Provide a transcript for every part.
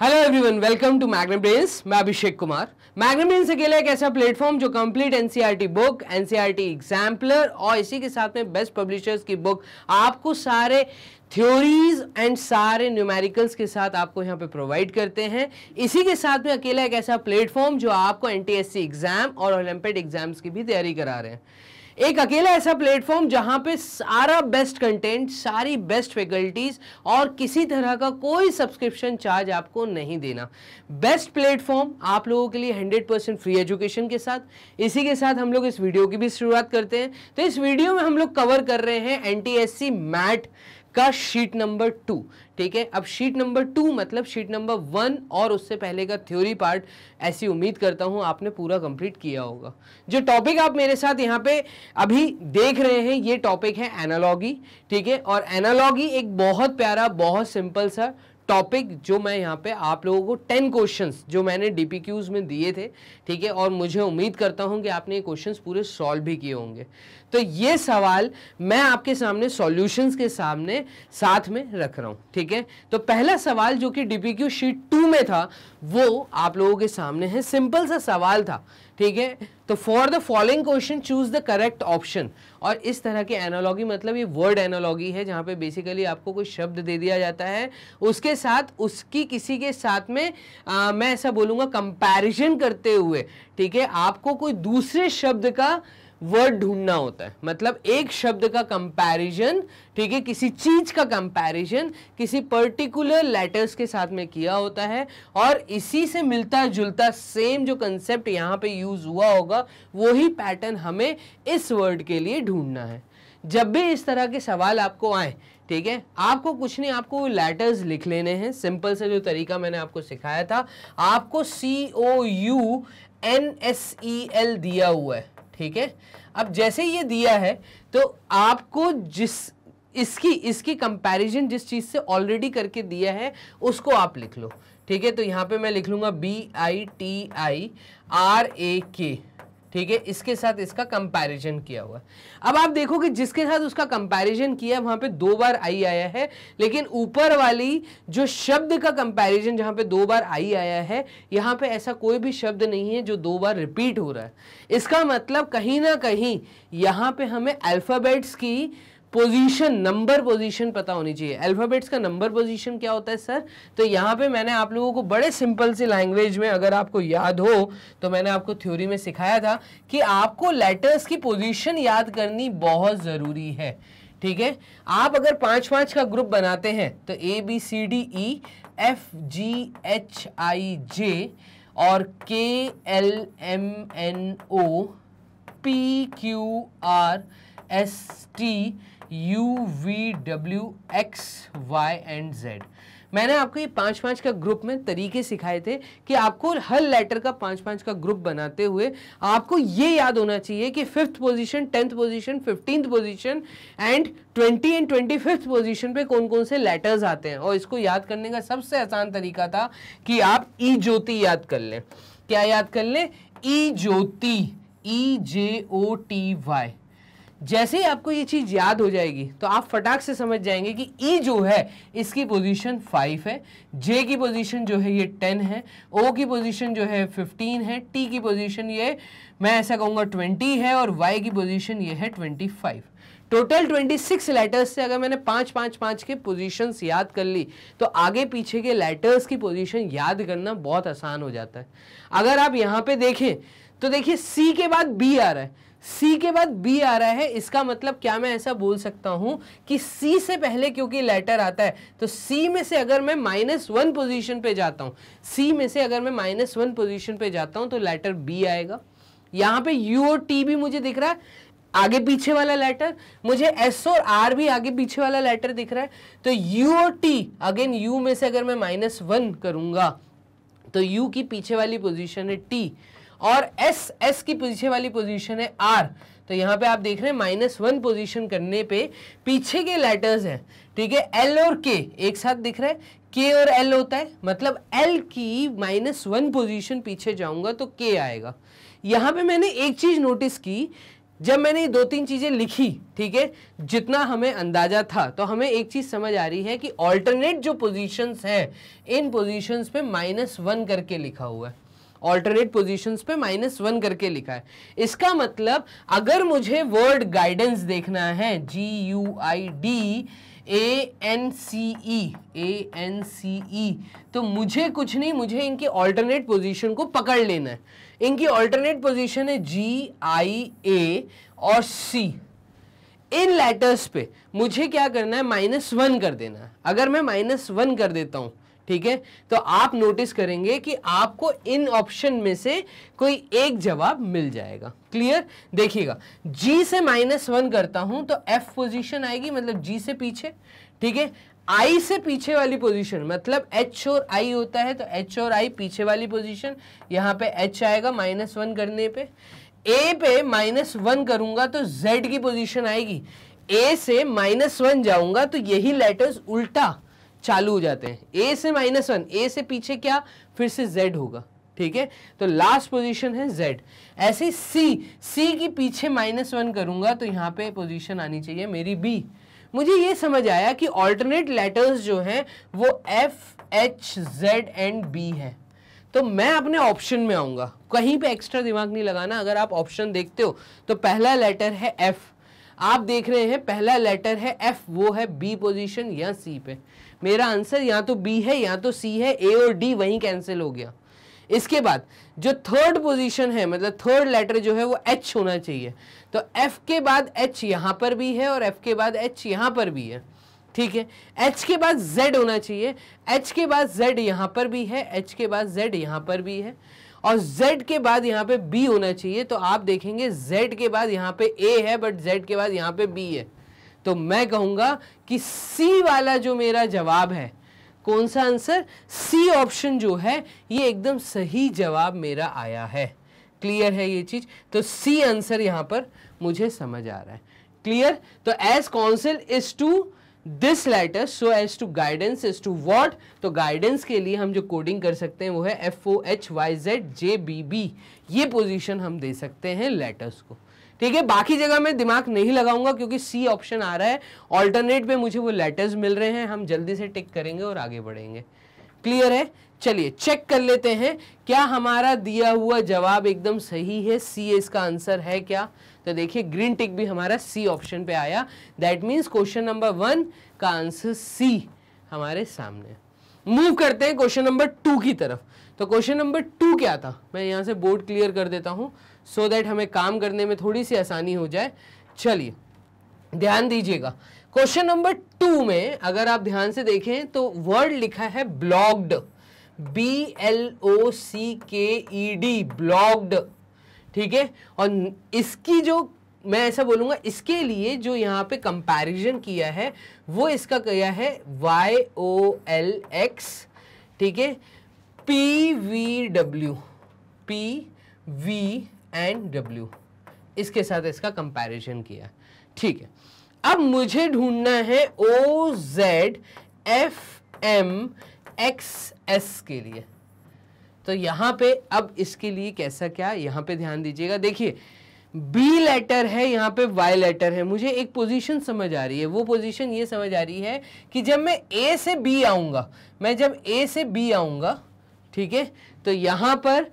Hello everyone welcome to magnet brains मैं Abhishek Kumar. Magnet brains अकेला एक ऐसा प्लेटफॉर्म जो complete NCERT book NCERT exemplar और इसी के साथ में बेस्ट पब्लिशर्स की बुक आपको सारे थ्योरीज एंड सारे न्यूमेरिकल्स के साथ आपको यहाँ पे प्रोवाइड करते हैं। इसी के साथ में अकेला एक ऐसा प्लेटफॉर्म जो आपको एनटीएससी एग्ज़ाम और ओलंपिक एग्ज़ाम्स की भी तैयारी करा रहे हैं। एक अकेला ऐसा प्लेटफॉर्म जहाँ पे सारा बेस्ट कंटेंट सारी बेस्ट फैकल्टीज और किसी तरह का कोई सब्सक्रिप्शन चार्ज आपको नहीं देना। बेस्ट प्लेटफॉर्म आप लोगों के लिए 100 परसेंट फ्री एजुकेशन के साथ। इसी के साथ हम लोग इस वीडियो की भी शुरुआत करते हैं। तो इस वीडियो में हम लोग कवर कर रहे हैं एन मैट का शीट नंबर टू ठीक है? अब शीट नंबर टू मतलब शीट नंबर वन और उससे पहले का थ्योरी पार्ट ऐसी उम्मीद करता हूँ आपने पूरा कंप्लीट किया होगा। जो टॉपिक आप मेरे साथ यहाँ पे अभी देख रहे हैं, ये टॉपिक है एनालॉगी ठीक है? और एनालॉगी एक बहुत प्यारा, बहुत सिंपल सा टॉपिक जो मैं यहाँ पे आप लोगों को टेन क्वेश्चंस जो मैंने डीपीक्यूज में दिए थे, ठीक है? और मुझे उम्मीद करता हूँ कि आपने ये क्वेश्चंस पूरे सॉल्व भी किए होंगे। तो ये सवाल मैं आपके सामने सॉल्यूशंस के सामने साथ में रख रहा हूँ ठीक है? तो पहला सवाल जो कि डीपीक्यू शीट टू में था वो आप लोगों के सामने है। सिंपल सा सवाल था ठीक है? तो for the following question choose the correct option और इस तरह की एनालॉगी मतलब ये वर्ड एनालॉगी है जहाँ पे बेसिकली आपको कोई शब्द दे दिया जाता है। उसके साथ उसकी किसी के साथ में आ, मैं ऐसा बोलूँगा कंपैरिजन करते हुए ठीक है? आपको कोई दूसरे शब्द का वर्ड ढूंढना होता है। मतलब एक शब्द का कंपैरिजन ठीक है, किसी चीज़ का कंपैरिजन किसी पर्टिकुलर लेटर्स के साथ में किया होता है और इसी से मिलता जुलता सेम जो कंसेप्ट यहाँ पे यूज़ हुआ होगा, वही पैटर्न हमें इस वर्ड के लिए ढूंढना है। जब भी इस तरह के सवाल आपको आए, ठीक है, आपको कुछ नहीं, आपको लेटर्स लिख लेने हैं। सिंपल से जो तरीका मैंने आपको सिखाया था, आपको C O U N S E L दिया हुआ है। ठीक है? अब जैसे ये दिया है तो आपको जिस, इसकी इसकी कंपैरिजन जिस चीज़ से ऑलरेडी करके दिया है, उसको आप लिख लो। ठीक है? तो यहाँ पे मैं लिख लूँगा B I T I R A के ठीक है, इसके साथ इसका कंपैरिजन किया हुआ। अब आप देखो कि जिसके साथ उसका कंपैरिजन किया वहाँ पे दो बार आई आया है, लेकिन ऊपर वाली जो शब्द का कंपैरिजन जहाँ पे दो बार आई आया है, यहाँ पे ऐसा कोई भी शब्द नहीं है जो दो बार रिपीट हो रहा है। इसका मतलब कहीं ना कहीं यहाँ पे हमें अल्फाबेट्स की पोजीशन नंबर पोजीशन पता होनी चाहिए। अल्फाबेट्स का नंबर पोजीशन क्या होता है सर तो यहाँ पे मैंने आप लोगों को बड़े सिंपल सी लैंग्वेज में अगर आपको याद हो तो मैंने आपको थ्योरी में सिखाया था कि आपको लेटर्स की पोजीशन याद करनी बहुत ज़रूरी है। ठीक है? आप अगर पाँच पाँच का ग्रुप बनाते हैं तो A B C D E F G H I J और K L M N O P Q R S T U V W X Y and Z मैंने आपको ये पाँच पाँच का ग्रुप में तरीके सिखाए थे कि आपको हर लेटर का पाँच पाँच का ग्रुप बनाते हुए आपको ये याद होना चाहिए कि fifth position tenth position fifteenth position and twenty and twenty fifth position पे कौन कौन से लेटर्स आते हैं। और इसको याद करने का सबसे आसान तरीका था कि आप ई ज्योति याद कर लें। क्या याद कर लें? ई ज्योति ई जे ओ टी वाई जैसे ही आपको ये चीज़ याद हो जाएगी तो आप फटाक से समझ जाएँगे कि ई e जो है, इसकी पोजीशन फाइव है जे की पोजीशन जो है ये टेन है ओ की पोजीशन जो है फिफ्टीन है टी की पोजीशन ये, मैं ऐसा कहूँगा ट्वेंटी है और वाई की पोजीशन ये है ट्वेंटी फाइव टोटल 26 लेटर्स से अगर मैंने पाँच पाँच पाँच के पोजीशंस याद कर ली तो आगे पीछे के लेटर्स की पोजीशन याद करना बहुत आसान हो जाता है. अगर आप यहाँ पे देखें तो देखिए सी के बाद बी आ रहा है. सी के बाद बी आ रहा है, इसका मतलब क्या मैं ऐसा बोल सकता हूँ कि सी से पहले क्योंकि लेटर आता है तो सी में से अगर मैं माइनस वन पोजिशन पे जाता हूँ सी में से अगर मैं माइनस वन पोजिशन पे जाता हूँ तो लेटर बी आएगा। यहाँ पे यू और टी भी मुझे दिख रहा है, आगे पीछे वाला लेटर मुझे एस और आर भी आगे पीछे वाला लेटर दिख रहा है तो यू और टी अगेन यू में से अगर मैं माइनस वन करूँगा तो यू की पीछे वाली पोजिशन है टी और एस एस की पीछे वाली पोजीशन है आर तो यहाँ पे आप देख रहे हैं माइनस वन पोजिशन करने पे पीछे के लेटर्स हैं। ठीक है? एल और के एक साथ दिख रहा है। के और एल होता है। मतलब एल की माइनस वन पोजिशन पीछे जाऊँगा तो के आएगा। यहाँ पे मैंने एक चीज़ नोटिस की, जब मैंने दो तीन चीज़ें लिखी, ठीक है? जितना हमें अंदाज़ा था तो हमें एक चीज़ समझ आ रही है कि ऑल्टरनेट जो पोजीशंस है, इन पोजीशंस पे माइनस वन करके लिखा हुआ है। ऑल्टरनेट पोजीशंस पे माइनस वन करके लिखा है। इसका मतलब अगर मुझे वर्ड गाइडेंस देखना है G U I D A N C E A N C E तो मुझे कुछ नहीं, मुझे इनकी ऑल्टरनेट पोजीशन को पकड़ लेना है। इनकी ऑल्टरनेट पोजीशन है जी आई ए और सी इन लेटर्स पे मुझे क्या करना है माइनस वन कर देना है। अगर मैं माइनस वन कर देता हूँ ठीक है? तो आप नोटिस करेंगे कि आपको इन ऑप्शन में से कोई एक जवाब मिल जाएगा। क्लियर देखिएगा। जी से माइनस वन करता हूँ तो एफ़ पोजीशन आएगी मतलब जी से पीछे। ठीक है? आई से पीछे वाली पोजीशन मतलब एच और आई होता है तो एच और आई पीछे वाली पोजीशन यहाँ पे एच आएगा माइनस वन करने पे। ए पे माइनस वन करूँगा तो जेड की पोजीशन आएगी। ए से माइनस वन जाऊँगा तो यही लेटर्स उल्टा। चालू हो जाते हैं। ए से माइनस वन ए से पीछे क्या? फिर से जेड होगा, ठीक है? तो लास्ट पोजीशन है जेड ऐसे सी सी की पीछे माइनस वन करूँगा तो यहाँ पे पोजीशन आनी चाहिए मेरी बी मुझे ये समझ आया कि ऑल्टरनेट लेटर्स जो हैं, वो F H Z and B है। तो मैं अपने ऑप्शन में आऊँगा। कहीं पे एक्स्ट्रा दिमाग नहीं लगाना। अगर आप ऑप्शन देखते हो तो पहला लेटर है एफ़ आप देख रहे हैं, पहला लेटर है एफ़ वो है बी पोजीशन या सी पे। मेरा आंसर या तो बी है, या तो सी है, ए और डी वहीं कैंसिल हो गया। इसके बाद, जो थर्ड पोजीशन है मतलब थर्ड लेटर जो है, वो एच होना चाहिए। तो एफ़ के बाद एच यहाँ पर भी है और एफ़ के बाद एच यहाँ पर भी है। ठीक है? एच के बाद जेड होना चाहिए। एच के बाद जेड यहाँ पर भी है एच के बाद जेड यहाँ पर भी है। और z के बाद यहाँ पे b होना चाहिए तो आप देखेंगे z के बाद यहाँ पे a है बट z के बाद यहाँ पे b है। तो मैं कहूँगा कि सी वाला जो मेरा जवाब है, कौन सा आंसर सी ऑप्शन जो है, ये एकदम सही जवाब मेरा आया है। क्लियर है ये चीज़? तो सी आंसर यहाँ पर मुझे समझ आ रहा है। क्लियर तो as council is to this letter so as to guidance is to what तो गाइडेंस के लिए हम जो कोडिंग कर सकते हैं, वो है F O H Y Z J B B ये पोजिशन हम दे सकते हैं लेटर्स को। ठीक है, बाकी जगह मैं दिमाग नहीं लगाऊँगा क्योंकि सी ऑप्शन आ रहा है। ऑल्टरनेट पे मुझे वो लेटर्स मिल रहे हैं, हम जल्दी से टिक करेंगे और आगे बढ़ेंगे। क्लियर है? चलिए चेक कर लेते हैं, क्या हमारा दिया हुआ जवाब एकदम सही है? सी इसका आंसर है क्या? तो देखिए ग्रीन टिक भी हमारा सी ऑप्शन पे आया। That means question number one का आंसर सी हमारे सामने। मूव करते हैं क्वेश्चन नंबर टू की तरफ़। तो क्वेश्चन नंबर टू क्या था? मैं यहाँ से बोर्ड क्लियर कर देता हूँ। सो so दैट हमें काम करने में थोड़ी सी आसानी हो जाए। चलिए, ध्यान दीजिएगा। क्वेश्चन नंबर टू में अगर आप ध्यान से देखें तो वर्ड लिखा है blocked B L O C K E D blogged ठीक है? और इसकी जो, मैं ऐसा बोलूँगा, इसके लिए जो यहाँ पे कंपैरिजन किया है, वो इसका किया है वाई ओ एल एक्स ठीक है? P V W P V and W इसके साथ इसका कंपैरिजन किया। ठीक है। अब मुझे ढूंढना है O Z F M X S के लिए। तो यहाँ पे अब इसके लिए कैसा क्या? यहाँ पे ध्यान दीजिएगा। देखिए बी लेटर है, यहाँ पे वाई लेटर है। मुझे एक पोजीशन समझ आ रही है। वो पोजीशन ये समझ आ रही है कि जब मैं ए से बी आऊँगा, मैं जब ए से बी आऊँगा, ठीक है तो यहाँ पर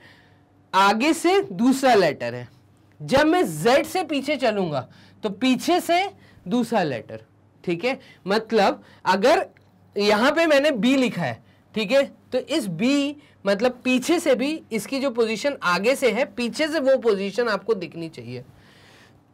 आगे से दूसरा लेटर है। जब मैं Z से पीछे चलूँगा तो पीछे से दूसरा लेटर ठीक है? मतलब अगर यहाँ पे मैंने B लिखा है, ठीक है? तो इस B मतलब पीछे से भी इसकी जो पोजीशन आगे से है, पीछे से वो पोजीशन आपको दिखनी चाहिए।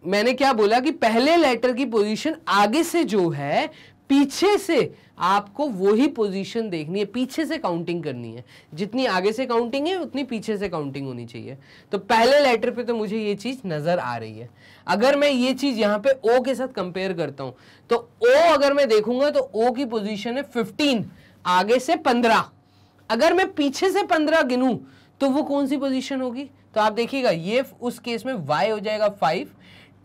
मैंने क्या बोला कि पहले लेटर की पोजीशन आगे से जो है, पीछे से आपको वही पोजीशन देखनी है, पीछे से काउंटिंग करनी है। जितनी आगे से काउंटिंग है, उतनी पीछे से काउंटिंग होनी चाहिए। तो पहले लेटर पे तो मुझे ये चीज़ नज़र आ रही है। अगर मैं ये चीज़ यहाँ पे ओ के साथ कंपेयर करता हूँ तो ओ अगर मैं देखूँगा तो ओ की पोजीशन है फिफ्टीन आगे से पंद्रह। अगर मैं पीछे से पंद्रह गिनू तो वो कौन सी पोजिशन होगी? तो आप देखिएगा, ये उस केस में वाई हो जाएगा फाइव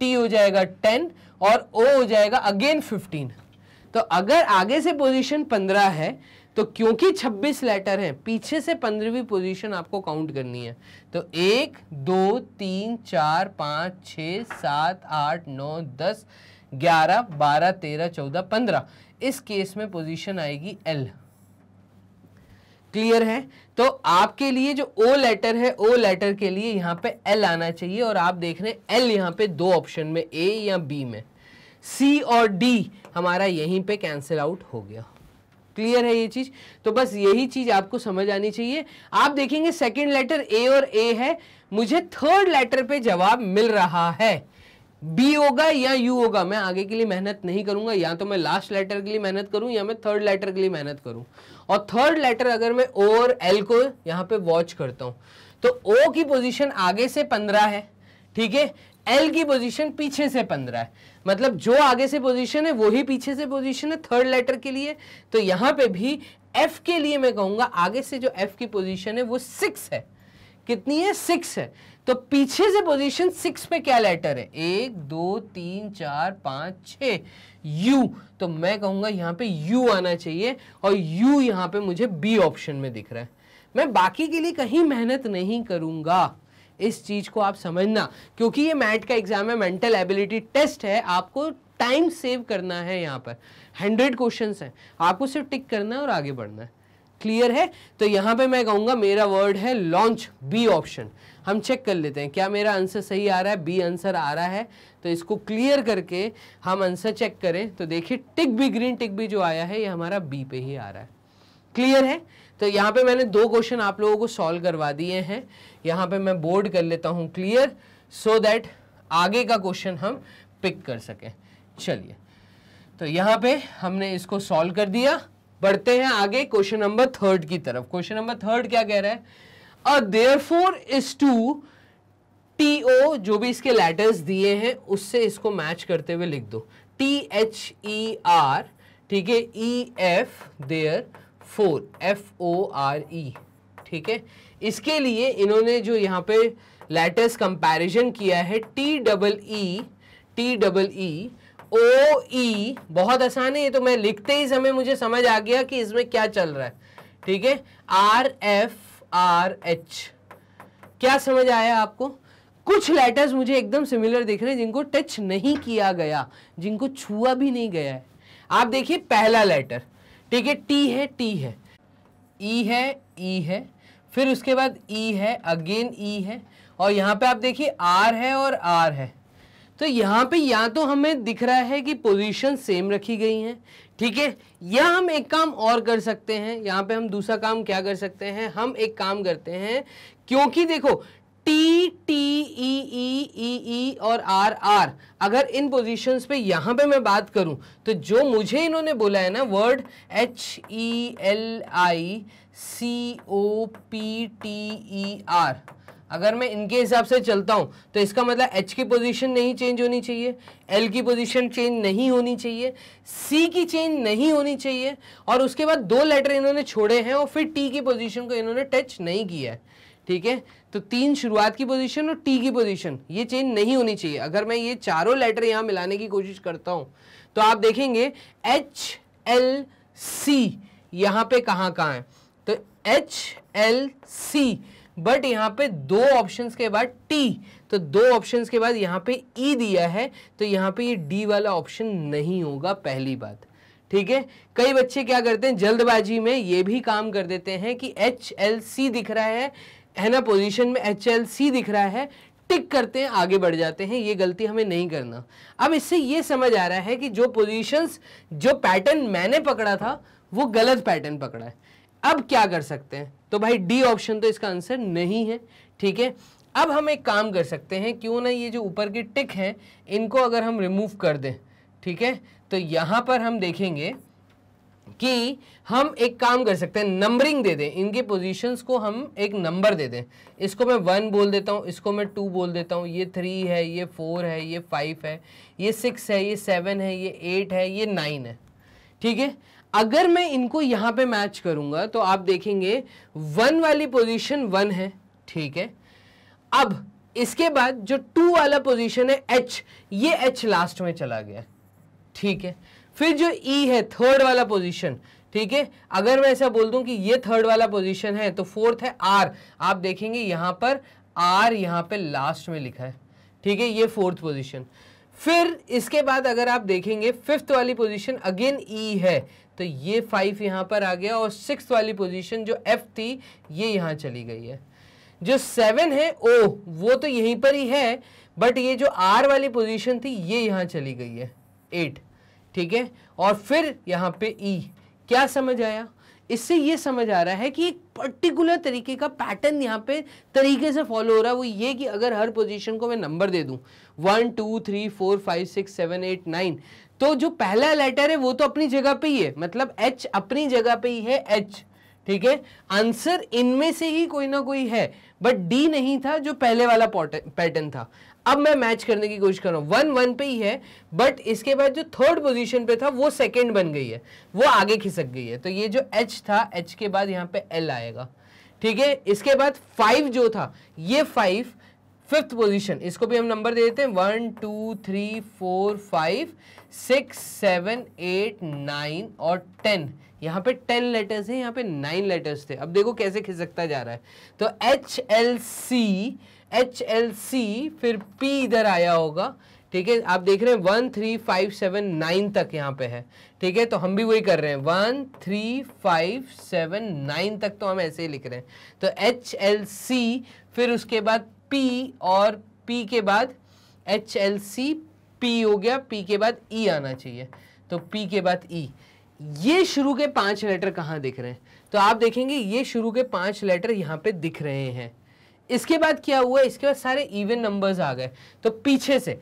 टी हो जाएगा टेन और ओ हो जाएगा अगेन फिफ्टीन तो अगर आगे से पोजीशन पंद्रह है तो क्योंकि 26 लेटर हैं, पीछे से पंद्रहवीं पोजीशन आपको काउंट करनी है। तो एक, दो, तीन, चार, पाँच छ सात, आठ, नौ, दस, ग्यारह, बारह, तेरह, चौदह, पंद्रह। इस केस में पोजीशन आएगी एल क्लियर है? तो आपके लिए जो ओ लेटर है ओ लेटर के लिए यहाँ पे एल आना चाहिए और आप देख रहे हैं एल यहाँ पे दो ऑप्शन में ए या बी में। सी और डी हमारा यहीं पे कैंसिल आउट हो गया। क्लियर है ये चीज़? तो बस यही चीज़ आपको समझ आनी चाहिए। आप देखेंगे सेकंड लेटर ए और ए है। मुझे थर्ड लेटर पे जवाब मिल रहा है। बी होगा या यू होगा? मैं आगे के लिए मेहनत नहीं करूँगा। या तो मैं लास्ट लेटर के लिए मेहनत करूँ या मैं थर्ड लेटर के लिए मेहनत करूँ। और थर्ड लेटर अगर मैं ओ और एल को यहाँ पे वॉच करता हूँ तो ओ की पोजीशन आगे से पंद्रह है, ठीक है? एल की पोजीशन पीछे से पंद्रह है। मतलब जो आगे से पोजीशन है, वही पीछे से पोजीशन है थर्ड लेटर के लिए। तो यहाँ पे भी एफ़ के लिए मैं कहूँगा, आगे से जो एफ़ की पोजीशन है, वो सिक्स है। कितनी है? सिक्स है। तो पीछे से पोजीशन सिक्स पे क्या लेटर है? एक, दो, तीन, चार, पाँच छ यू तो मैं कहूँगा, यहाँ पे यू आना चाहिए और यू यहाँ पे मुझे बी ऑप्शन में दिख रहा है। मैं बाकी के लिए कहीं मेहनत नहीं करूँगा। इस चीज़ को आप समझना, क्योंकि ये मैट का एग्ज़ाम है मेंटल एबिलिटी टेस्ट है, आपको टाइम सेव करना है यहाँ पर। हंड्रेड क्वेश्चन है, आपको सिर्फ़ टिक करना है और आगे बढ़ना है। क्लियर है? तो यहाँ पे मैं कहूँगा मेरा वर्ड है लॉन्च बी ऑप्शन हम चेक कर लेते हैं, क्या मेरा आंसर सही आ रहा है? बी आंसर आ रहा है। तो इसको क्लियर करके हम आंसर चेक करें तो देखिए टिक भी ग्रीन टिक भी जो आया है, ये हमारा बी पे ही आ रहा है। क्लियर है? तो यहाँ पे मैंने दो क्वेश्चन आप लोगों को सॉल्व करवा दिए हैं। यहाँ पे मैं बोर्ड कर लेता हूँ क्लियर सो दैट आगे का क्वेश्चन हम पिक कर सकें। चलिए तो यहाँ पे हमने इसको सॉल्व कर दिया। बढ़ते हैं आगे क्वेश्चन नंबर थर्ड की तरफ़। क्वेश्चन नंबर थर्ड क्या कह रहा है? अ therefore is to T O जो भी इसके लेटर्स दिए हैं, उससे इसको मैच करते हुए लिख दो। टी एच ई आर ठीक है? E F therefore F O R E ठीक है? इसके लिए इन्होंने जो यहाँ पे लेटर्स कंपैरिजन किया है T double E T double E O E बहुत आसान है, ये तो मैं लिखते ही समय मुझे समझ आ गया कि इसमें क्या चल रहा है, ठीक है? आर एफ़ आर एच क्या समझ आया आपको? कुछ लेटर्स मुझे एकदम सिमिलर दिख रहे हैं, जिनको टच नहीं किया गया, जिनको छुआ भी नहीं गया है। आप देखिए पहला लेटर ठीक है टी है टी है। ई e है ई e है। फिर उसके बाद ई e है अगेन ई है। और यहाँ पे आप देखिए आर है और आर है। तो यहाँ पे या तो हमें दिख रहा है कि पोजीशन सेम रखी गई हैं, ठीक है? या हम एक काम और कर सकते हैं। यहाँ पे हम दूसरा काम क्या कर सकते हैं? हम एक काम करते हैं, क्योंकि देखो टी टी ई ई ई ई और आर आर अगर इन पोजीशंस पे यहाँ पे मैं बात करूँ तो जो मुझे इन्होंने बोला है ना word H E L I C O P T E R अगर मैं इनके हिसाब से चलता हूँ तो इसका मतलब एच की पोजीशन नहीं चेंज होनी चाहिए एल की पोजीशन चेंज नहीं होनी चाहिए सी की चेंज नहीं होनी चाहिए, और उसके बाद दो लेटर इन्होंने छोड़े हैं और फिर टी की पोजीशन को इन्होंने टच नहीं किया है। ठीक है? तो तीन शुरुआत की पोजीशन और टी की पोजीशन ये चेंज नहीं होनी चाहिए। अगर मैं ये चारों लेटर यहाँ मिलाने की कोशिश करता हूँ तो आप देखेंगे एच एल सी यहाँ पे कहाँ कहाँ है? तो एच एल सी बट यहाँ पे दो ऑप्शंस के बाद टी तो दो ऑप्शंस के बाद यहाँ पे ई e दिया है तो यहाँ पे ये डी वाला ऑप्शन नहीं होगा पहली बात। ठीक है? कई बच्चे क्या करते हैं? जल्दबाजी में ये भी काम कर देते हैं कि एच एल सी दिख रहा है है ना पोजीशन में एच एल सी दिख रहा है, टिक करते हैं, आगे बढ़ जाते हैं, ये गलती हमें नहीं करना। अब इससे ये समझ आ रहा है कि जो पोजीशंस जो पैटर्न मैंने पकड़ा था, वो गलत पैटर्न पकड़ा है। अब क्या कर सकते हैं? तो भाई डी ऑप्शन तो इसका आंसर नहीं है, ठीक है? अब हम एक काम कर सकते हैं, क्यों ना ये जो ऊपर की टिक हैं, इनको अगर हम रिमूव कर दें, ठीक है? तो यहाँ पर हम देखेंगे कि हम एक काम कर सकते हैं नंबरिंग दे दें। इनके पोजीशंस को हम एक नंबर दे दें। इसको मैं वन बोल देता हूँ, इसको मैं टू बोल देता हूँ। ये थ्री है, ये फोर है, ये फाइव है, ये सिक्स है, ये सेवन है, ये एट है, ये नाइन है। ठीक है? अगर मैं इनको यहाँ पे मैच करूँगा तो आप देखेंगे वन वाली पोजीशन वन है। ठीक है? अब इसके बाद जो टू वाला पोजीशन है एच ये एच लास्ट में चला गया। ठीक है? फिर जो ई e है थर्ड वाला पोजीशन ठीक है? अगर मैं ऐसा बोल दूँ कि ये थर्ड वाला पोजीशन है तो फोर्थ है आर आप देखेंगे यहाँ पर आर यहाँ पे लास्ट में लिखा है, ठीक है? ये फोर्थ पोजीशन फिर इसके बाद अगर आप देखेंगे फिफ्थ वाली पोजीशन अगेन ई है तो ये फाइव यहाँ पर आ गया और सिक्स वाली पोजीशन जो एफ़ थी, ये यहाँ चली गई है. जो सेवन है, ओ, वो तो यहीं पर ही है बट ये जो आर वाली पोजीशन थी, ये यहाँ चली गई है एट ठीक है? और फिर यहाँ पे ई e, क्या समझ आया? इससे ये समझ आ रहा है कि एक पर्टिकुलर तरीके का पैटर्न यहाँ पे तरीके से फॉलो हो रहा है। वो ये कि अगर हर पोजीशन को मैं नंबर दे दूँ one two three four five six seven eight nine तो जो पहला लेटर है वो तो अपनी जगह पे ही है। मतलब एच अपनी जगह पे ही है एच ठीक है? आंसर इनमें से ही कोई ना कोई है। बट डी नहीं था जो पहले वाला पैटर्न था। अब मैं मैच करने की कोशिश कर रहा हूँ। वन वन पे ही है बट इसके बाद जो थर्ड पोजीशन पे था, वो सेकंड बन गई है। वो आगे खिसक गई है। तो ये जो एच था एच के बाद यहाँ पे एल आएगा। ठीक है? इसके बाद फाइव जो था, ये फाइव फिफ्थ पोजीशन इसको भी हम नंबर दे देते हैं। One two three four five six seven eight nine और टेन यहाँ पे टेन लेटर्स हैं, यहाँ पे नाइन लेटर्स थे। अब देखो कैसे खिसकता जा रहा है। तो H L C H L C फिर पी इधर आया होगा, ठीक है? आप देख रहे हैं one three five seven nine तक यहाँ पे है, ठीक है? तो हम भी वही कर रहे हैं। One three five seven nine तक तो हम ऐसे ही लिख रहे हैं। तो एच एल सी फिर उसके बाद पी और पी के बाद एच एल सी पी हो गया पी के बाद ई e आना चाहिए। तो पी के बाद ई e. ये शुरू के पाँच लेटर कहाँ दिख रहे हैं? तो आप देखेंगे, ये शुरू के पाँच लेटर यहाँ पे दिख रहे हैं। इसके बाद क्या हुआ? इसके बाद सारे इवन नंबर्स आ गए। तो पीछे से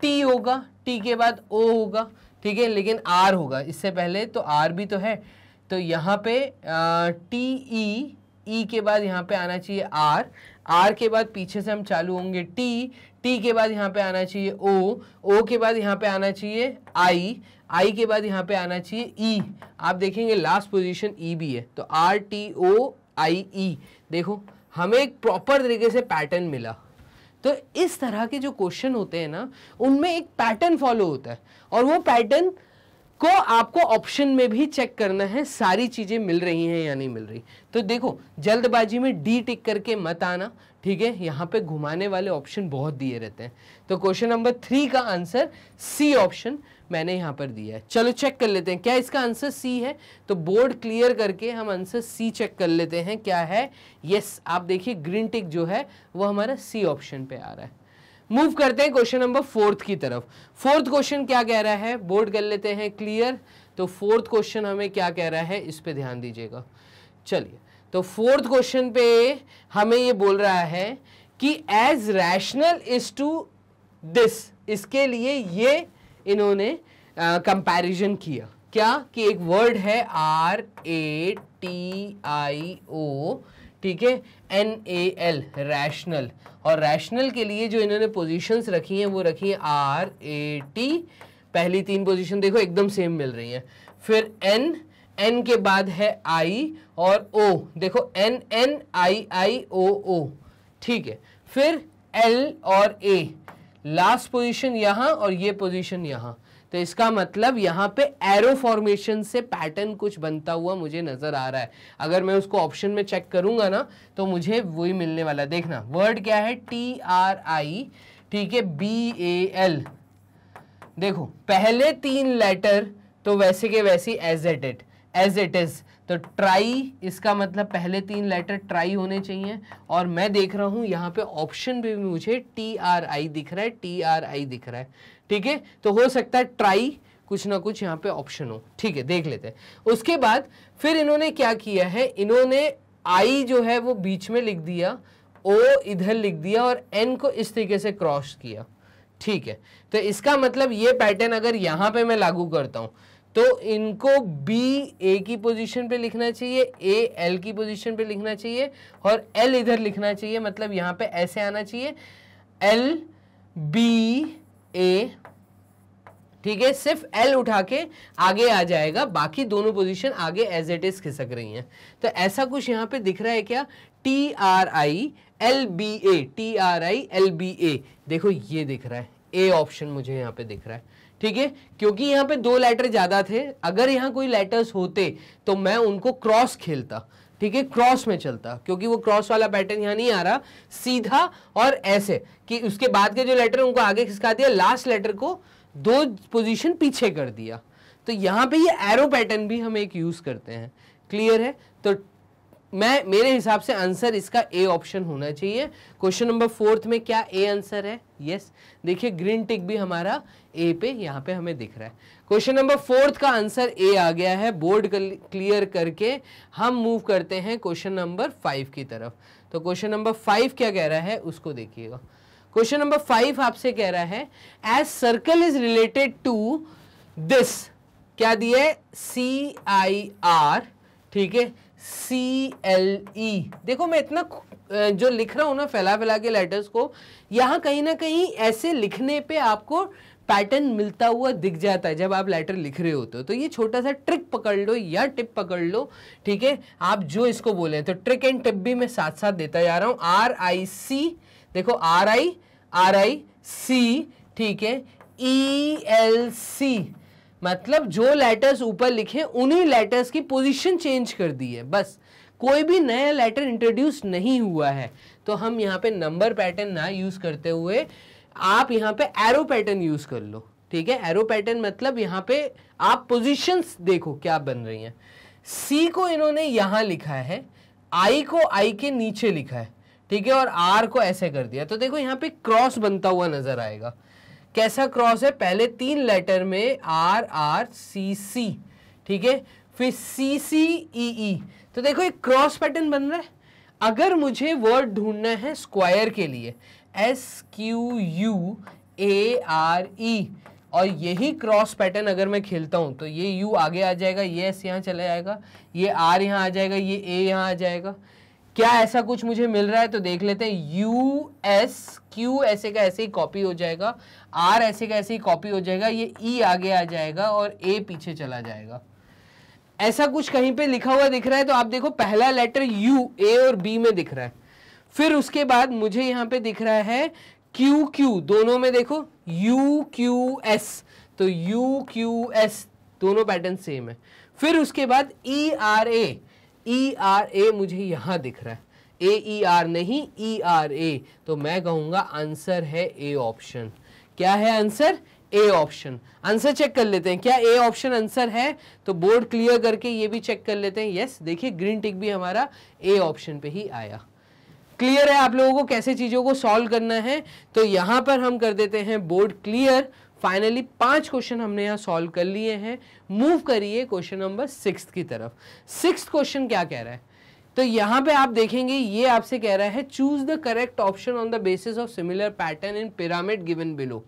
टी होगा टी के बाद ओ होगा, ठीक है? लेकिन आर होगा। इससे पहले तो आर भी तो है। तो यहाँ पे टी ई ई के बाद यहाँ पे आना चाहिए आर आर के बाद पीछे से हम चालू होंगे टी टी के बाद यहाँ पे आना चाहिए ओ ओ के बाद यहाँ पे आना चाहिए आई आई के बाद यहाँ पे आना चाहिए ई आप देखेंगे लास्ट पोजीशन ई भी है. तो आर टी ओ आई ई देखो, हमें एक प्रॉपर तरीके से पैटर्न मिला. तो इस तरह के जो क्वेश्चन होते हैं ना, उनमें एक पैटर्न फॉलो होता है. और वो पैटर्न को आपको ऑप्शन में भी चेक करना है, सारी चीज़ें मिल रही हैं या नहीं मिल रही। तो देखो, जल्दबाजी में डी टिक करके मत आना, ठीक है? यहाँ पे घुमाने वाले ऑप्शन बहुत दिए रहते हैं। तो क्वेश्चन नंबर थ्री का आंसर सी ऑप्शन मैंने यहाँ पर दिया है। चलो चेक कर लेते हैं। क्या इसका आंसर सी है? तो बोर्ड क्लियर करके हम आंसर सी चेक कर लेते हैं। क्या है? यस आप देखिए ग्रीन टिक जो है, वो हमारा सी ऑप्शन पे आ रहा है। मूव करते हैं क्वेश्चन नंबर फोर्थ की तरफ़. फोर्थ क्वेश्चन क्या कह रहा है? बोर्ड कर लेते हैं क्लियर तो फोर्थ क्वेश्चन हमें क्या कह रहा है? इस पे ध्यान दीजिएगा. चलिए. तो फोर्थ क्वेश्चन पे हमें ये बोल रहा है कि as rational is to this इसके लिए ये इन्होंने कंपैरिजन किया. क्या? कि एक वर्ड है R A T I O ठीक है? एन ए एल रैशनल और रैशनल के लिए जो इन्होंने पोजीशंस रखी हैं, वो रखी हैं आर ए टी पहली तीन पोजीशन देखो, एकदम सेम मिल रही हैं। फिर एन एन के बाद है आई और ओ देखो एन एन आई आई ओ ओ ठीक है? फिर एल और ए लास्ट पोजीशन यहाँ और ये पोजीशन यहाँ। तो इसका मतलब यहाँ पे एरो फॉर्मेशन से पैटर्न कुछ बनता हुआ मुझे नज़र आ रहा है। अगर मैं उसको ऑप्शन में चेक करूँगा ना तो मुझे वही मिलने वाला देखना वर्ड क्या है? टी आर आई ठीक है? बी ए एल देखो, पहले तीन लेटर तो वैसे के वैसे as at it as it is तो ट्राई इसका मतलब पहले तीन लेटर ट्राई होने चाहिए। और मैं देख रहा हूँ, यहाँ पे ऑप्शन भी मुझे टी आर आई दिख रहा है टी आर आई दिख रहा है। ठीक है? तो हो सकता है ट्राई कुछ ना कुछ यहाँ पे ऑप्शन हो। ठीक है, देख लेते हैं। उसके बाद फिर इन्होंने क्या किया है? इन्होंने आई जो है वो बीच में लिख दिया ओ इधर लिख दिया और एन को इस तरीके से क्रॉस किया। ठीक है? तो इसका मतलब ये पैटर्न अगर यहाँ पे मैं लागू करता हूँ तो इनको बी ए की पोजीशन पे लिखना चाहिए ए एल की पोजीशन पे लिखना चाहिए और एल इधर लिखना चाहिए। मतलब यहाँ पे ऐसे आना चाहिए। एल बी ए ठीक है, सिर्फ़ एल उठा के आगे आ जाएगा, बाकी दोनों पोजीशन आगे एज इट इज़ खिसक रही हैं। तो ऐसा कुछ यहाँ पे दिख रहा है क्या? T R I L B A T R I L B A देखो, ये दिख रहा है। ए ऑप्शन मुझे यहाँ पे दिख रहा है। ठीक है? क्योंकि यहाँ पे दो लेटर ज़्यादा थे। अगर यहाँ कोई लेटर्स होते तो मैं उनको क्रॉस खेलता। ठीक है क्रॉस में चलता, क्योंकि वो क्रॉस वाला पैटर्न यहाँ नहीं आ रहा, सीधा और ऐसे, कि उसके बाद के जो लेटर उनको आगे खिसका दिया लास्ट लेटर को दो पोजीशन पीछे कर दिया। तो यहाँ पे ये एरो पैटर्न भी हम एक यूज़ करते हैं। क्लियर है? तो मैं, मेरे हिसाब से आंसर इसका ए ऑप्शन होना चाहिए। क्वेश्चन नंबर फोर्थ में क्या ए आंसर है? यस देखिए ग्रीन टिक भी हमारा ए पे, यहाँ पे हमें दिख रहा है। क्वेश्चन नंबर फोर्थ का आंसर ए आ गया है। बोर्ड क्लियर करके हम मूव करते हैं क्वेश्चन नंबर फाइव की तरफ़। तो क्वेश्चन नंबर फाइव क्या कह रहा है? उसको देखिएगा। क्वेश्चन नंबर फाइव आपसे कह रहा है as circle is related to this क्या दिया सी आई आर ठीक है? सी एल ई देखो, मैं इतना जो लिख रहा हूँ ना फैला फैला के लेटर्स को, यहाँ कहीं ना कहीं ऐसे लिखने पे आपको पैटर्न मिलता हुआ दिख जाता है, जब आप लेटर लिख रहे होते हो। तो ये छोटा सा ट्रिक पकड़ लो या टिप पकड़ लो, ठीक है? आप जो इसको बोले तो ट्रिक एंड टिप भी मैं साथ साथ देता जा रहा हूँ। आर आई सी देखो आर आई आर आई सी ठीक है? ई एल सी मतलब जो लेटर्स ऊपर लिखे, उन्हीं लेटर्स की पोजीशन चेंज कर दी है। बस, कोई भी नया लेटर इंट्रोड्यूस नहीं हुआ है। तो हम यहाँ पे नंबर पैटर्न ना यूज़ करते हुए, आप यहाँ पे एरो पैटर्न यूज़ कर लो। ठीक है? एरो पैटर्न मतलब यहाँ पे आप पोजीशंस देखो क्या बन रही हैं। सी को इन्होंने यहाँ लिखा है आई को आई के नीचे लिखा है। ठीक है? और आर को ऐसे कर दिया। तो देखो यहाँ पे क्रॉस बनता हुआ नज़र आएगा। कैसा क्रॉस है? पहले तीन लेटर में आर आर सी सी ठीक है? फिर सी सी ई ई तो देखो, एक क्रॉस पैटर्न बन रहा है। अगर मुझे वर्ड ढूंढना है स्क्वायर के लिए S Q U A R E और यही क्रॉस पैटर्न अगर मैं खेलता हूँ तो ये यू आगे आ जाएगा, ये एस यहाँ चला जाएगा, ये आर यहाँ आ जाएगा, ये ए यहाँ आ जाएगा। क्या ऐसा कुछ मुझे मिल रहा है तो देख लेते हैं। यू एस क्यू ऐसे का ऐसे ही कॉपी हो जाएगा। आर ऐसे का ऐसे ही कॉपी हो जाएगा। ये ई e आगे आ जाएगा और ए पीछे चला जाएगा। ऐसा कुछ कहीं पे लिखा हुआ दिख रहा है तो आप देखो, पहला लेटर यू ए और बी में दिख रहा है। फिर उसके बाद मुझे यहाँ पे दिख रहा है क्यू क्यू दोनों में देखो। यू क्यू एस तो यू क्यू एस दोनों पैटर्न सेम है। फिर उसके बाद E R A E R A मुझे यहाँ दिख रहा है। ए ई आर नहीं ई आर ए तो मैं कहूँगा आंसर है ए ऑप्शन क्या है answer A option answer check कर लेते हैं। क्या ए ऑप्शन आंसर है? तो बोर्ड क्लियर करके ये भी चेक कर लेते हैं। यस देखिए ग्रीन टिक भी हमारा ए ऑप्शन पे ही आया। क्लियर है आप लोगों को कैसे चीज़ों को सॉल्व करना है? तो यहाँ पर हम कर देते हैं बोर्ड क्लियर फाइनली पाँच क्वेश्चन हमने यहाँ सॉल्व कर लिए हैं। मूव करिए क्वेश्चन नंबर सिक्स की तरफ़। सिक्स क्वेश्चन क्या कह रहा है? तो यहाँ पे आप देखेंगे, ये आपसे कह रहा है choose the correct option on the basis of similar pattern in pyramid given below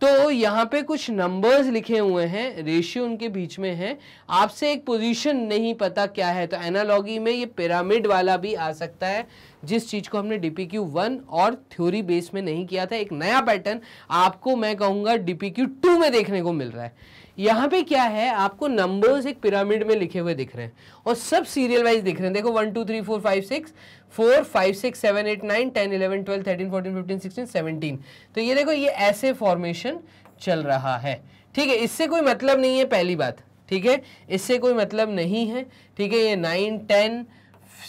तो यहाँ पे कुछ नंबर्स लिखे हुए हैं रेशियो उनके बीच में है। आपसे एक पोजीशन नहीं पता क्या है तो एनालॉगी में ये पिरामिड वाला भी आ सकता है। जिस चीज़ को हमने डीपीक्यू वन और थ्योरी बेस में नहीं किया था, एक नया पैटर्न आपको मैं कहूँगा डीपीक्यू टू में देखने को मिल रहा है। यहाँ पे क्या है, आपको नंबर्स एक पिरामिड में लिखे हुए दिख रहे हैं और सब सीरियल वाइज दिख रहे हैं। देखो one two three four five six four five six seven eight nine ten eleven twelve thirteen fourteen fifteen sixteen seventeen तो ये देखो, ये ऐसे फॉर्मेशन चल रहा है। ठीक है, इससे कोई मतलब नहीं है पहली बात। ठीक है, इससे कोई मतलब नहीं है। ठीक है, ये nine ten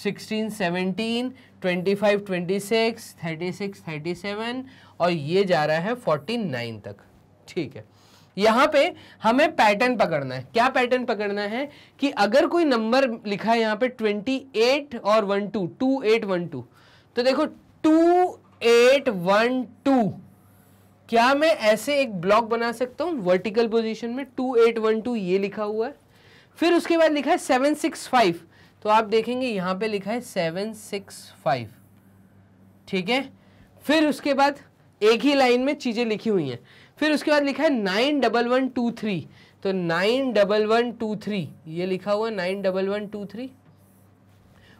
sixteen seventeen twenty five twenty six thirty six thirty seven और ये जा रहा है फोर्टी नाइन तक। ठीक है। यहाँ पे हमें पैटर्न पकड़ना है। क्या पैटर्न पकड़ना है कि अगर कोई नंबर लिखा है यहाँ पे 28 और 12 2812 तो देखो 2812 क्या मैं ऐसे एक ब्लॉक बना सकता हूँ? वर्टिकल पोजीशन में 2812 ये लिखा हुआ है। फिर उसके बाद लिखा है 765 तो आप देखेंगे यहाँ पे लिखा है 765 ठीक है? फिर उसके बाद एक ही लाइन में चीज़ें लिखी हुई हैं। फिर उसके बाद लिखा है nine double one two three तो nine double one two three ये लिखा हुआ nine double one two three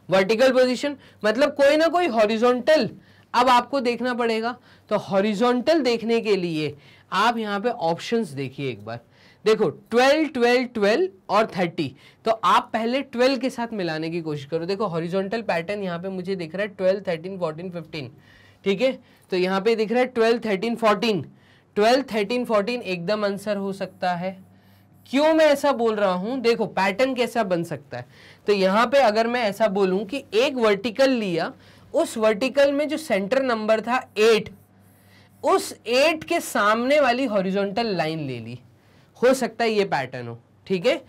vertical position मतलब कोई ना कोई हॉरिजॉन्टल अब आपको देखना पड़ेगा। तो हॉरिजॉन्टल देखने के लिए आप यहाँ पे ऑप्शंस देखिए एक बार। देखो 12 12 12 और 30 तो आप पहले 12 के साथ मिलाने की कोशिश करो। देखो हॉरिजॉन्टल पैटर्न यहाँ पे मुझे दिख रहा है 12 13 14 15 ठीक है? तो यहाँ पे दिख रहा है 12 13 14 ट्वेल्व थर्टीन फोर्टीन एकदम आंसर हो सकता है। क्यों मैं ऐसा बोल रहा हूँ? देखो पैटर्न कैसा बन सकता है? तो यहाँ पे अगर मैं ऐसा बोलूँ कि एक वर्टिकल लिया, उस वर्टिकल में जो सेंटर नंबर था एट उस एट के सामने वाली हॉरिजॉन्टल लाइन ले ली। हो सकता है ये पैटर्न हो, ठीक है?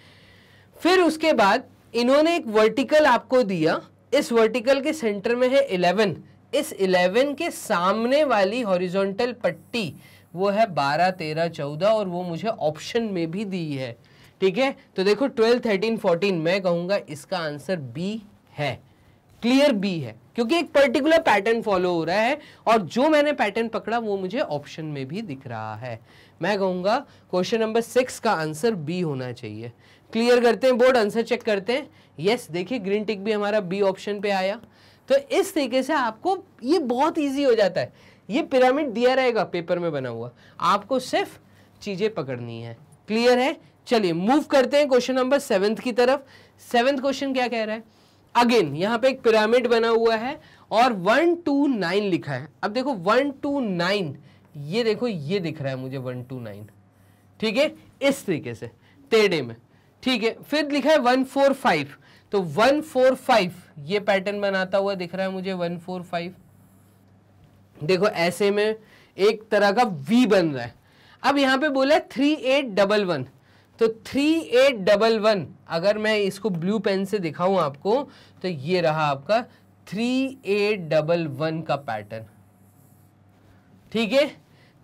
फिर उसके बाद इन्होंने एक वर्टिकल आपको दिया, इस वर्टिकल के सेंटर में है इलेवन इस इलेवन के सामने वाली हॉरिजॉन्टल पट्टी, वो है बारह, तेरह, चौदह और वो मुझे ऑप्शन में भी दी है, ठीक है? तो देखो ट्वेल्व थर्टीन फोर्टीन मैं कहूँगा इसका आंसर बी है क्लियर बी है, क्योंकि एक पर्टिकुलर पैटर्न फॉलो हो रहा है और जो मैंने पैटर्न पकड़ा, वो मुझे ऑप्शन में भी दिख रहा है। मैं कहूँगा क्वेश्चन नंबर सिक्स का आंसर बी होना चाहिए। क्लियर करते हैं? बोर्ड आंसर चेक करते हैं? यस देखिए ग्रीन टिक भी हमारा बी ऑप्शन पे आया। तो इस तरीके से आपको ये बहुत इजी हो जाता है। ये पिरामिड दिया रहेगा पेपर में बना हुआ। आपको सिर्फ़ चीज़ें पकड़नी है। क्लियर है? चलिए मूव करते हैं क्वेश्चन नंबर सेवेंथ की तरफ़। सेवेंथ क्वेश्चन क्या कह रहा है? अगेन यहाँ पे एक पिरामिड बना हुआ है और वन टू नाइन लिखा है। अब देखो वन टू नाइन ये देखो, ये दिख रहा है मुझे वन टू नाइन। ठीक है? इस तरीके से टेढ़े में। ठीक है? फिर लिखा है वन फोर फाइव। तो वन फोर फाइव, ये पैटर्न बनाता हुआ दिख रहा है मुझे वन फोर फाइव। देखो, ऐसे में एक तरह का वी बन रहा है। अब यहाँ पे बोला थ्री एट डबल वन। तो थ्री एट डबल वन, अगर मैं इसको ब्लू पेन से दिखाऊँ आपको तो ये रहा आपका थ्री एट डबल वन का पैटर्न ठीक है?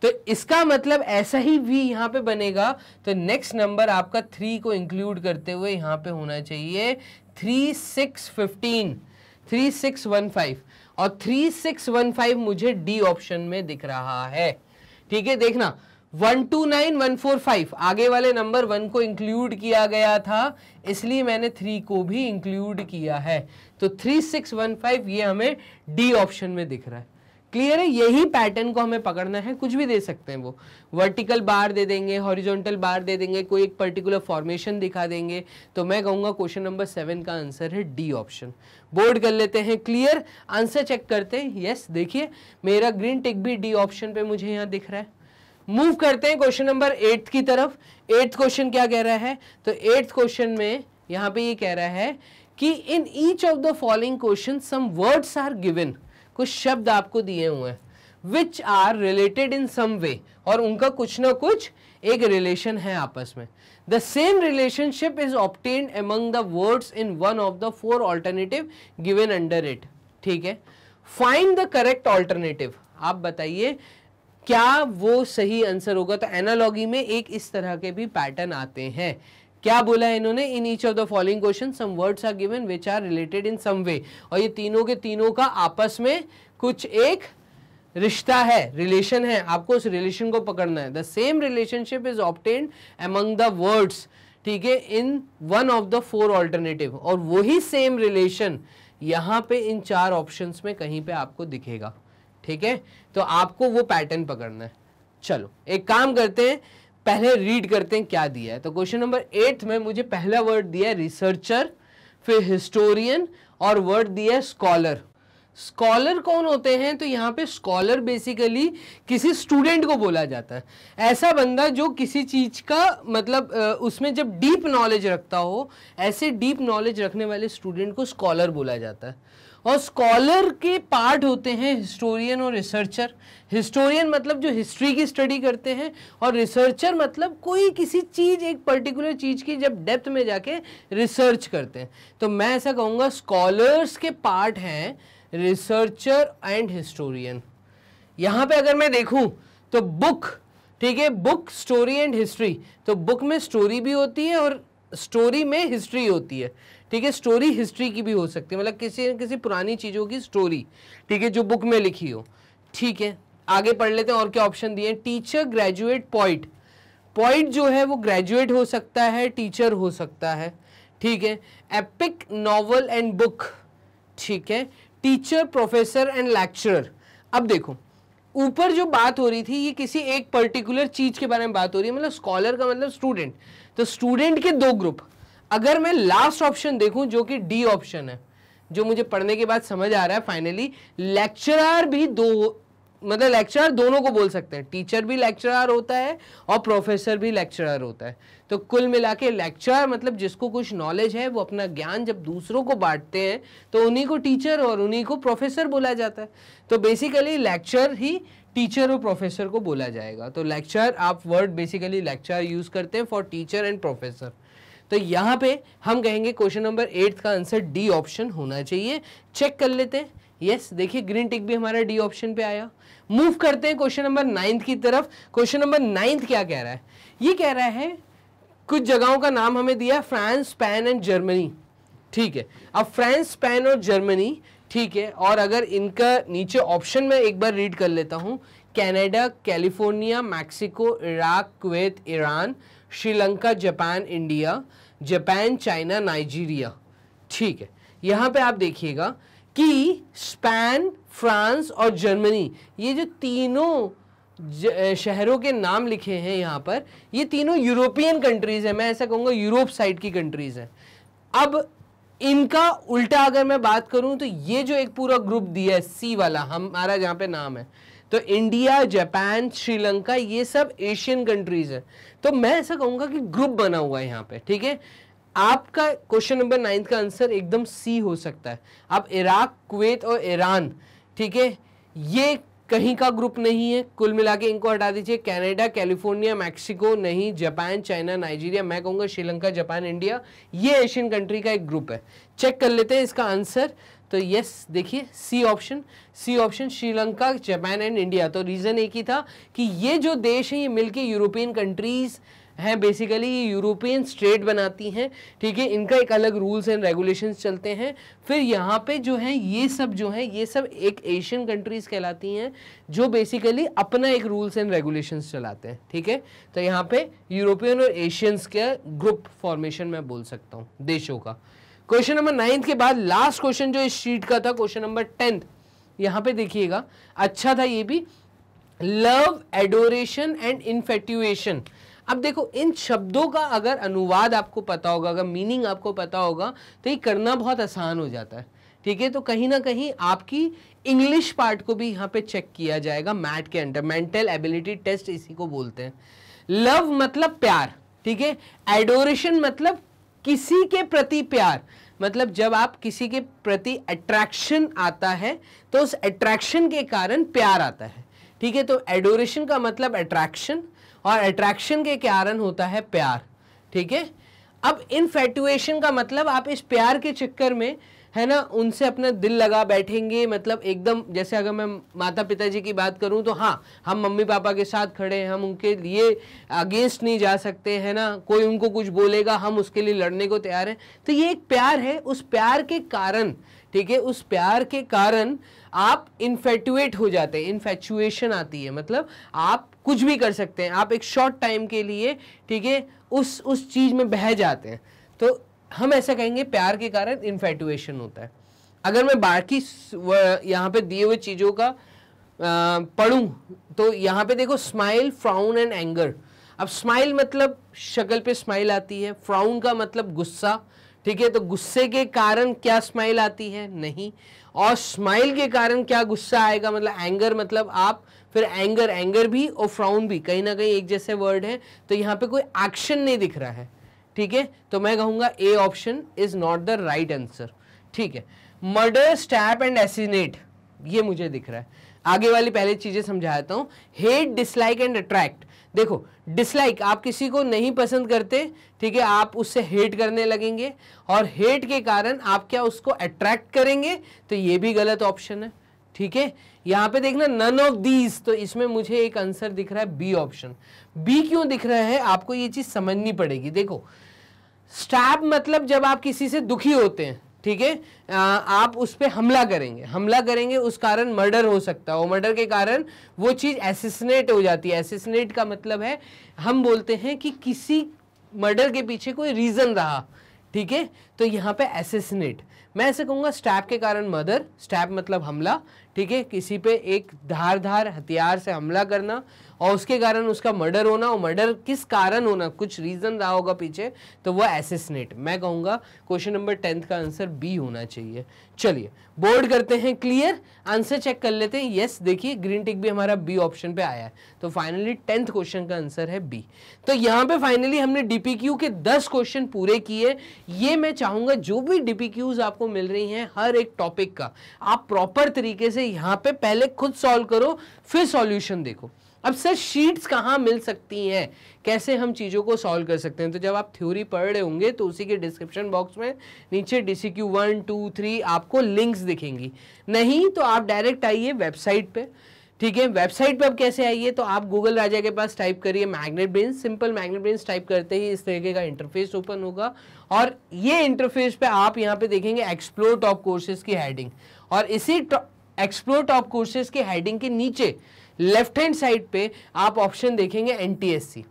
तो इसका मतलब ऐसा ही वी यहाँ पे बनेगा। तो नेक्स्ट नंबर आपका थ्री को इंक्लूड करते हुए यहाँ पे होना चाहिए three six fifteen three six one five और थ्री सिक्स वन फाइव मुझे डी ऑप्शन में दिख रहा है। ठीक है, देखना। One two nine one four five आगे वाले नंबर वन को इंक्लूड किया गया था, इसलिए मैंने थ्री को भी इंक्लूड किया है। तो थ्री सिक्स वन फाइव ये हमें डी ऑप्शन में दिख रहा है। क्लियर है? यही पैटर्न को हमें पकड़ना है, कुछ भी दे सकते हैं वो। वर्टिकल बार दे देंगे हॉरिजॉन्टल बार दे देंगे, कोई एक पर्टिकुलर फॉर्मेशन दिखा देंगे। तो मैं कहूँगा क्वेश्चन नंबर सेवन का आंसर है डी ऑप्शन बोर्ड कर लेते हैं क्लियर आंसर चेक करते हैं। यस देखिए, मेरा ग्रीन टिक भी डी ऑप्शन पे मुझे यहाँ दिख रहा है। मूव करते हैं क्वेश्चन नंबर एट्थ की तरफ़। एट्थ क्वेश्चन क्या कह रहा है? तो एट्थ क्वेश्चन में यहाँ पे ये कह रहा है कि in each of the following question some words are given कुछ शब्द आपको दिए हुए हैं। विच are related in some way और उनका कुछ ना कुछ एक रिलेशन है आपस में। The same relationship is obtain among the words in one of the four alternative given under it ठीक है? फाइंड द करेक्ट ऑल्टरनेटिव आप बताइए, क्या वो सही आंसर होगा? तो एनालॉगी में एक इस तरह के भी पैटर्न आते हैं। क्या बोला है इन्होंने? In each of the following question some words are given which are related in some way और ये तीनों के तीनों का आपस में कुछ एक रिश्ता है रिलेशन है। आपको उस रिलेशन को पकड़ना है। The same relationship is obtain among the words ठीक है in one of the four alternative और वही सेम रिलेशन यहाँ पे इन चार ऑप्शंस में कहीं पे आपको दिखेगा। ठीक है? तो आपको वो पैटर्न पकड़ना है। चलो, एक काम करते हैं पहले रीड करते हैं, क्या दिया है? तो क्वेश्चन नंबर एट में मुझे पहला वर्ड दिया है रिसर्चर फिर हिस्टोरियन और वर्ड दिया है स्कॉलर स्कॉलर कौन होते हैं? तो यहाँ पे स्कॉलर बेसिकली किसी स्टूडेंट को बोला जाता है। ऐसा बंदा जो किसी चीज़ का मतलब उसमें जब डीप नॉलेज रखता हो, ऐसे डीप नॉलेज रखने वाले स्टूडेंट को स्कॉलर बोला जाता है। और स्कॉलर के पार्ट होते हैं हिस्टोरियन और रिसर्चर हिस्टोरियन मतलब जो हिस्ट्री की स्टडी करते हैं और रिसर्चर मतलब कोई किसी चीज़, एक पर्टिकुलर चीज़ की जब डेप्थ में जाके रिसर्च करते हैं. तो मैं ऐसा कहूँगा स्कॉलर्स के पार्ट हैं रिसर्चर एंड हिस्टोरियन यहाँ पे अगर मैं देखूँ तो बुक ठीक है बुक स्टोरी एंड हिस्ट्री तो बुक में स्टोरी भी होती है और स्टोरी में हिस्ट्री होती है। ठीक है? स्टोरी हिस्ट्री की भी हो सकती है। मतलब किसी न किसी पुरानी चीज़ों की स्टोरी ठीक है? जो बुक में लिखी हो। ठीक है? आगे पढ़ लेते हैं और क्या ऑप्शन दिए टीचर ग्रेजुएट पॉइंट पॉइंट जो है, वो ग्रेजुएट हो सकता है टीचर हो सकता है। ठीक है? एपिक नॉवल एंड बुक ठीक है? टीचर प्रोफेसर एंड लेक्चरर अब देखो, ऊपर जो बात हो रही थी, ये किसी एक पर्टिकुलर चीज़ के बारे में बात हो रही है। मतलब स्कॉलर का मतलब स्टूडेंट तो स्टूडेंट के दो ग्रुप अगर मैं लास्ट ऑप्शन देखूँ, जो कि डी ऑप्शन है, जो मुझे पढ़ने के बाद समझ आ रहा है फाइनली लेक्चरर भी दो मतलब लेक्चरर दोनों को बोल सकते हैं। टीचर भी लेक्चरर होता है और प्रोफेसर भी लेक्चरर होता है। तो कुल मिला के लेक्चर मतलब जिसको कुछ नॉलेज है, वो अपना ज्ञान जब दूसरों को बांटते हैं तो उन्हीं को टीचर और उन्हीं को प्रोफेसर बोला जाता है। तो बेसिकली लेक्चर ही टीचर और प्रोफेसर को बोला जाएगा। तो लेक्चर आप वर्ड बेसिकली लेक्चर यूज़ करते हैं फॉर टीचर एंड प्रोफेसर तो यहाँ पे हम कहेंगे क्वेश्चन नंबर एट का आंसर डी ऑप्शन होना चाहिए। चेक कर लेते हैं। यस देखिए ग्रीन टिक भी हमारा डी ऑप्शन पे आया। मूव करते हैं क्वेश्चन नंबर नाइन्थ की तरफ़। क्वेश्चन नंबर नाइन्थ क्या कह रहा है? ये कह रहा है, कुछ जगहों का नाम हमें दिया फ्रांस स्पेन एंड जर्मनी ठीक है। अब फ्रांस स्पेन और जर्मनी ठीक है, और अगर इनका नीचे ऑप्शन में एक बार रीड कर लेता हूँ। Canada, California, Mexico, Iraq, Kuwait, Iran, Sri Lanka, Japan, India, Japan, China, Nigeria. ठीक है, यहाँ पे आप देखिएगा कि स्पेन, फ्रांस और जर्मनी, ये जो तीनों शहरों के नाम लिखे हैं यहाँ पर, ये तीनों यूरोपियन कंट्रीज़ है। मैं ऐसा कहूँगा यूरोप साइड की कंट्रीज़ हैं। अब इनका उल्टा अगर मैं बात करूँ तो ये जो एक पूरा ग्रुप दिया है सी वाला, हमारा जहाँ पे नाम है तो इंडिया जापान श्रीलंका ये सब एशियन कंट्रीज़ है। तो मैं ऐसा कहूँगा कि ग्रुप बना हुआ है यहाँ पे, ठीक है? आपका क्वेश्चन नंबर नाइन्थ का आंसर एकदम सी हो सकता है। अब इराक कुवैत और ईरान ठीक है? ये कहीं का ग्रुप नहीं है, कुल मिला के इनको हटा दीजिए। कनाडा, कैलिफ़ोर्निया, मैक्सिको नहीं, जापान, चाइना, नाइजीरिया, मैं कहूँगा श्रीलंका, जापान, इंडिया, ये एशियन कंट्री का एक ग्रुप है। चेक कर लेते हैं इसका आंसर। तो यस देखिए C option C option Sri Lanka, Japan and India. तो रीजन एक ही था कि ये जो देश है, ये मिलके यूरोपियन कंट्रीज़ हैं बेसिकली ये यूरोपियन स्टेट बनाती हैं, ठीक है? इनका एक अलग रूल्स एंड रेगुलेशंस चलते हैं। फिर यहाँ पे जो है, ये सब जो है, ये सब एक एशियन कंट्रीज़ कहलाती हैं, जो बेसिकली अपना एक रूल्स एंड रेगुलेशंस चलाते हैं, ठीक है? तो यहाँ पे यूरोपियन और एशियंस के ग्रुप फॉर्मेशन में बोल सकता हूँ, देशों का। क्वेश्चन नंबर नाइन्थ के बाद लास्ट क्वेश्चन जो इस शीट का था क्वेश्चन नंबर टेंथ यहाँ पे देखिएगा अच्छा था ये भी लव एडोरेशन एंड इन्फेट्यूएशन अब देखो, इन शब्दों का अगर अनुवाद आपको पता होगा, अगर मीनिंग आपको पता होगा तो ये करना बहुत आसान हो जाता है। ठीक है? तो कहीं ना कहीं आपकी इंग्लिश पार्ट को भी यहाँ पे चेक किया जाएगा। मैट के अंडर मेंटल एबिलिटी टेस्ट इसी को बोलते हैं। लव मतलब प्यार, ठीक है? एडोरेशन मतलब किसी के प्रति प्यार। मतलब जब आप किसी के प्रति अट्रैक्शन आता है तो उस अट्रैक्शन के कारण प्यार आता है। ठीक है? तो एडोरेशन का मतलब अट्रैक्शन और अट्रैक्शन के कारण होता है प्यार, ठीक है? अब इनफेटुएशन का मतलब आप इस प्यार के चक्कर में, है ना, उनसे अपना दिल लगा बैठेंगे मतलब एकदम, जैसे अगर मैं माता पिताजी की बात करूँ तो हाँ हम मम्मी पापा के साथ खड़े हैं, हम उनके लिए अगेंस्ट नहीं जा सकते, है ना? कोई उनको कुछ बोलेगा, हम उसके लिए लड़ने को तैयार हैं। तो ये एक प्यार है, उस प्यार के कारण ठीक है? उस प्यार के कारण आप इन्फेटुएट हो जाते हैं इन्फेचुएशन आती है। मतलब आप कुछ भी कर सकते हैं, आप एक शॉर्ट टाइम के लिए, ठीक है, उस उस चीज़ में बह जाते हैं। तो हम ऐसा कहेंगे, प्यार के कारण इन्फेटुएशन होता है। अगर मैं बाकी यहाँ पे दिए हुए चीज़ों का पढ़ूँ तो यहाँ पे देखो स्माइल फ्राउन एंड एंगर अब स्माइल मतलब शक्ल पे स्माइल आती है फ्राउन का मतलब गुस्सा ठीक है तो गुस्से के कारण क्या स्माइल आती है? नहीं। और स्माइल के कारण क्या गुस्सा आएगा? मतलब एंगर मतलब आप फिर एंगर एंगर भी और फ्राउन भी, कहीं ना कहीं एक जैसे वर्ड है तो यहाँ पे कोई एक्शन नहीं दिख रहा है। ठीक है? तो मैं कहूँगा A option is not the right answer ठीक है? मर्डर स्टैप एंड एसिनेट ये मुझे दिख रहा है। आगे वाली पहले चीज़ें समझाता हूँ। हेट डिसलाइक एंड अट्रैक्ट देखो डिसलाइक आप किसी को नहीं पसंद करते, ठीक है, आप उससे हेट करने लगेंगे और हेट के कारण आप क्या उसको अट्रैक्ट करेंगे तो ये भी गलत ऑप्शन है, ठीक है? यहाँ पे देखना नन ऑफ़ दीज तो इसमें मुझे एक आंसर दिख रहा है बी ऑप्शन बी क्यों दिख रहा है, आपको ये चीज़ समझनी पड़ेगी। देखो स्टैब मतलब जब आप किसी से दुखी होते हैं ठीक है? आप उस पर हमला करेंगे। हमला करेंगे, उस कारण मर्डर हो सकता है। मर्डर के कारण वो चीज़ एसिसनेट हो जाती है। एसिसनेट का मतलब है, हम बोलते हैं कि किसी मर्डर के पीछे कोई रीज़न रहा, ठीक है? तो यहाँ पे एसिसनेट मैं ऐसे कहूँगा स्टैप के कारण मर्डर स्टैप मतलब हमला, ठीक है? किसी पे एक धार धार हथियार से हमला करना और उसके कारण उसका मर्डर होना और मर्डर किस कारण होना, कुछ रीजन रहा होगा पीछे तो वो एसेसनेट मैं कहूँगा क्वेश्चन नंबर टेंथ का आंसर बी होना चाहिए। चलिए बोर्ड करते हैं क्लियर आंसर चेक कर लेते हैं। यस देखिए ग्रीन टिक भी हमारा बी ऑप्शन पे आया है। तो फाइनली टेंथ क्वेश्चन का आंसर है बी तो यहाँ पे फाइनली हमने डीपीक्यू के दस क्वेश्चन पूरे किए। ये मैं चाहूँगा, जो भी डीपीक्यूज आपको मिल रही हैं, हर एक टॉपिक का, आप प्रॉपर तरीके से यहाँ पे पहले खुद सॉल्व करो, फिर सॉल्यूशन देखो। अब सर शीट्स कहाँ मिल सकती हैं? कैसे हम चीज़ों को सॉल्व कर सकते हैं? तो जब आप थ्योरी पढ़ रहे होंगे तो उसी के डिस्क्रिप्शन बॉक्स में नीचे D C Q one two three आपको लिंक्स दिखेंगी। नहीं तो आप डायरेक्ट आइए वेबसाइट पे। ठीक है? वेबसाइट पे अब कैसे आइए? तो आप गूगल राजा के पास टाइप करिए Magnet Brains simple Magnet Brains type करते ही इस तरीके का इंटरफेस ओपन होगा। और ये इंटरफेस पे आप यहाँ पे देखेंगे एक्सप्लोर टॉप कोर्सेज की हेडिंग और इसी एक्सप्लोर टॉप कोर्सेज की हेडिंग के नीचे लेफ़्ट हैंड साइड पे आप ऑप्शन देखेंगे एनटीएससी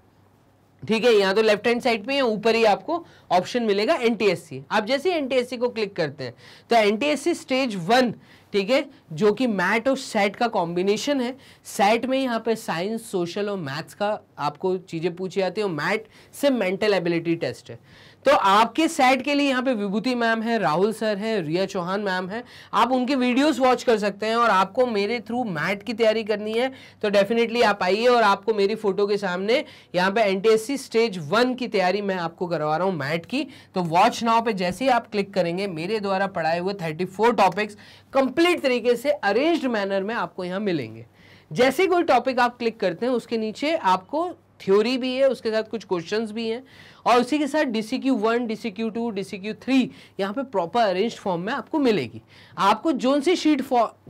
ठीक है, यहाँ तो लेफ़्ट हैंड साइड पे ऊपर ही आपको ऑप्शन मिलेगा एनटीएससी आप जैसे एनटीएससी को क्लिक करते हैं तो एनटीएससी स्टेज वन, ठीक है, जो कि मैट और सेट का कॉम्बिनेशन है, सेट में यहाँ पे साइंस, सोशल और मैथ्स का आपको चीज़ें पूछी जाती है मैट से मेंटल एबिलिटी टेस्ट है। तो आपके सेट के लिए यहाँ पे विभूति मैम है, राहुल सर है, रिया चौहान मैम है। आप उनके वीडियोस वॉच कर सकते हैं और आपको मेरे थ्रू मैट की तैयारी करनी है तो डेफिनेटली आप आइए और आपको मेरी फ़ोटो के सामने यहाँ पे एनटीएससी स्टेज वन की तैयारी मैं आपको करवा रहा हूँ मैट की। तो वॉच नाव पे जैसे ही आप क्लिक करेंगे, मेरे द्वारा पढ़ाए हुए थर्टी टॉपिक्स कंप्लीट तरीके से अरेंज्ड मैनर में आपको यहाँ मिलेंगे। जैसे कोई टॉपिक आप क्लिक करते हैं, उसके नीचे आपको थ्योरी भी है, उसके साथ कुछ क्वेश्चंस भी हैं। और उसी के साथ D C Q one D C Q two D C Q three यहाँ पर प्रॉपर अरेंज फॉर्म में आपको मिलेगी। आपको जोन सी शीट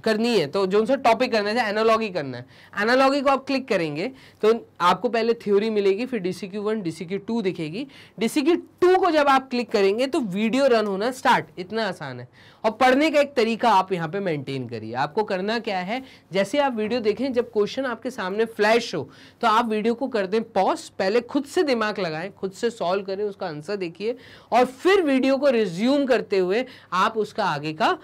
करनी है तो जोन सा टॉपिक करना है एनालॉगी करना है। एनालॉगी को आप क्लिक करेंगे तो आपको पहले थ्योरी मिलेगी, फिर D C Q one D C Q two दिखेगी। डी सी क्यू टू को जब आप क्लिक करेंगे तो वीडियो रन होना स्टार्ट इतना आसान है। और पढ़ने का एक तरीका आप यहाँ पे मेंटेन करिए। आपको करना क्या है, जैसे आप वीडियो देखें, जब क्वेश्चन आपके सामने फ्लैश हो तो आप वीडियो को कर दें पॉज पहले खुद से दिमाग लगाएँ, खुद से सॉल्व करें, उसका आंसर देखिए, और फिर वीडियो को रिज्यूम करते हुए आप उसका आगे का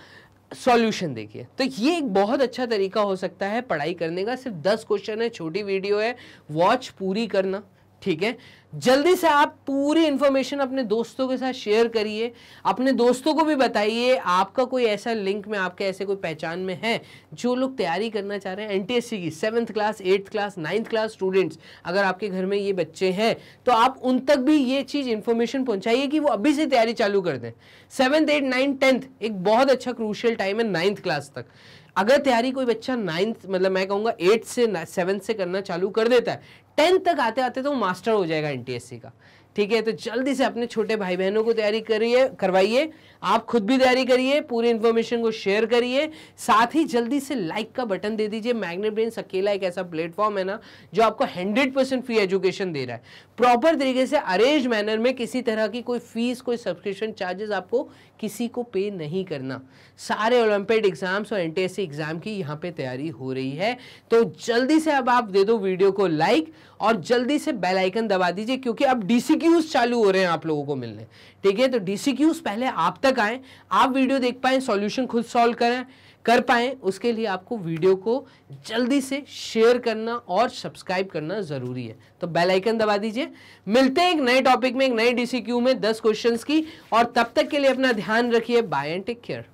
सॉल्यूशन देखिए। तो ये एक बहुत अच्छा तरीका हो सकता है पढ़ाई करने का, सिर्फ़ दस क्वेश्चन है, छोटी वीडियो है वॉच पूरी करना। ठीक है? जल्दी से आप पूरी इंफॉर्मेशन अपने दोस्तों के साथ शेयर करिए। अपने दोस्तों को भी बताइए, आपका कोई ऐसा लिंक में, आपके ऐसे कोई पहचान में है जो लोग तैयारी करना चाह रहे हैं? एनटीएससी की seventh class eighth class ninth class students अगर आपके घर में ये बच्चे हैं तो आप उन तक भी ये चीज़ इन्फॉर्मेशन पहुंचाइए कि वो अभी से तैयारी चालू कर दें। सेवन्थ एट नाइन्थ टेंथ एक बहुत अच्छा क्रूशियल टाइम है नाइन्थ क्लास तक। अगर तैयारी कोई बच्चा नाइन्थ मतलब मैं कहूँगा एट्थ से सेवन्थ से करना चालू कर देता है टेंथ तक आते आते तो मास्टर हो जाएगा एनटीएससी का। ठीक है तो जल्दी से अपने छोटे भाई बहनों को तैयारी करिए, करवाइए। आप खुद भी तैयारी करिए, पूरी इन्फॉर्मेशन को शेयर करिए। साथ ही जल्दी से लाइक का बटन दे दीजिए। मैग्नेट ब्रेन्स अकेला एक ऐसा प्लेटफॉर्म है ना, जो आपको हंड्रेड परसेंट फ्री एजुकेशन दे रहा है। प्रॉपर तरीके से अरेंज मैनर में किसी तरह की कोई फ़ीस कोई सब्सक्रिप्शन चार्जेस आपको किसी को पे नहीं करना। सारे ओलंपिक एग्ज़ाम्स और एनटीएससी एग्ज़ाम की यहाँ पे तैयारी हो रही है। तो जल्दी से अब आप दे दो वीडियो को लाइक और जल्दी से बेल आइकन दबा दीजिए, क्योंकि अब डीसीक्यूज चालू हो रहे हैं आप लोगों को मिलने। ठीक है? तो डीसीक्यूज पहले आप तक आए, आप वीडियो देख पाए सॉल्यूशन खुद सॉल्व करें, कर पाए, उसके लिए आपको वीडियो को जल्दी से शेयर करना और सब्सक्राइब करना ज़रूरी है। तो बेल आइकन दबा दीजिए। मिलते हैं एक नए टॉपिक में, एक नए डीसीक्यू में, दस क्वेश्चंस की, और तब तक के लिए अपना ध्यान रखिए। Bye and take care